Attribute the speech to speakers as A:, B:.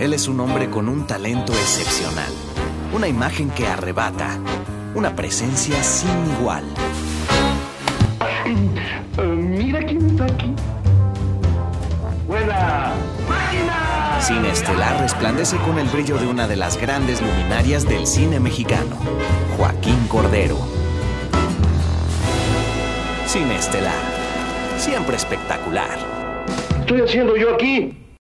A: Él es un hombre con un talento excepcional, una imagen que arrebata, una presencia sin igual.
B: Eh, mira quién está aquí. ¡Buena! ¡Máquina!
A: Cine Estelar resplandece con el brillo de una de las grandes luminarias del cine mexicano, Joaquín Cordero. Cine Estelar, siempre espectacular.
B: ¿Qué estoy haciendo yo aquí?